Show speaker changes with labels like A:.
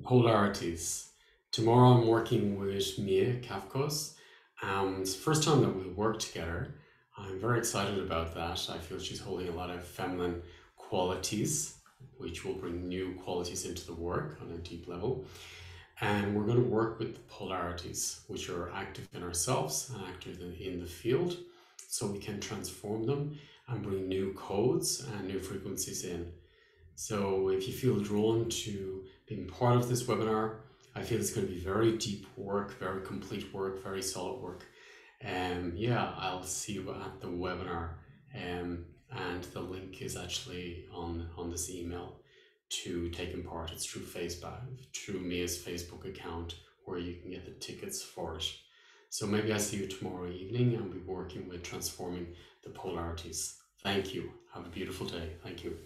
A: polarities. Tomorrow I'm working with Mia Kafkos. Um, it's the first time that we'll work together. I'm very excited about that. I feel she's holding a lot of feminine qualities, which will bring new qualities into the work on a deep level. And we're going to work with the polarities, which are active in ourselves and active in the field, so we can transform them and bring new codes and new frequencies in. So if you feel drawn to being part of this webinar, I feel it's going to be very deep work, very complete work, very solid work. Um, yeah, I'll see you at the webinar. Um, and the link is actually on, on this email to taking part. It's through Facebook, through Mia's Facebook account, where you can get the tickets for it. So maybe I see you tomorrow evening and be working with transforming the polarities. Thank you. Have a beautiful day. Thank you.